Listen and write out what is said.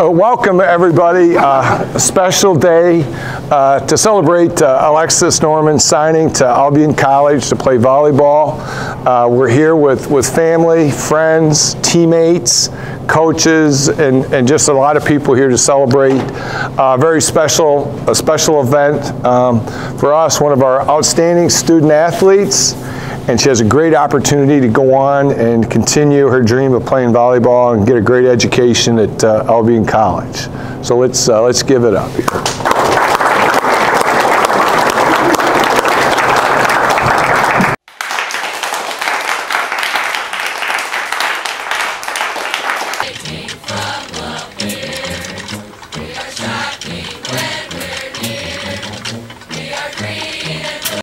Uh, welcome, everybody. Uh, a special day uh, to celebrate uh, Alexis Norman signing to Albion College to play volleyball. Uh, we're here with, with family, friends, teammates, coaches, and, and just a lot of people here to celebrate. Uh, very special, a special event um, for us, one of our outstanding student athletes and she has a great opportunity to go on and continue her dream of playing volleyball and get a great education at uh, Albion College. So let's, uh, let's give it up.